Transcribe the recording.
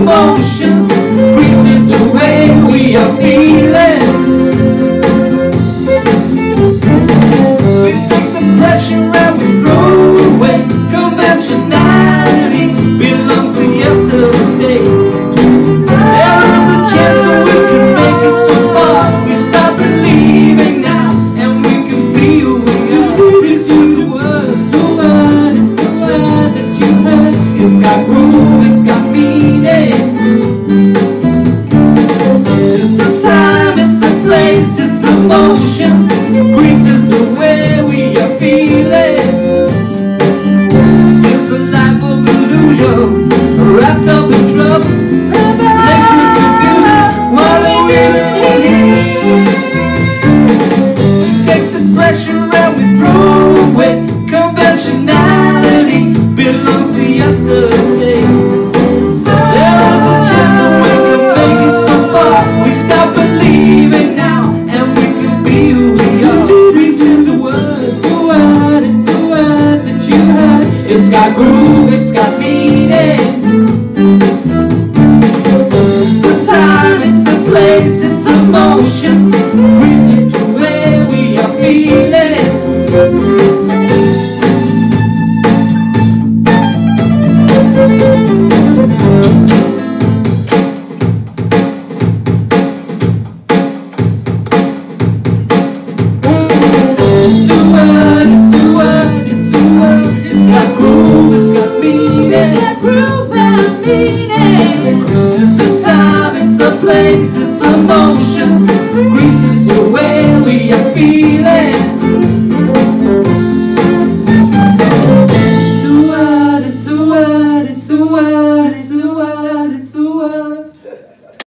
emotion breezes way we are it's a motion. got groove, it's got places of motion.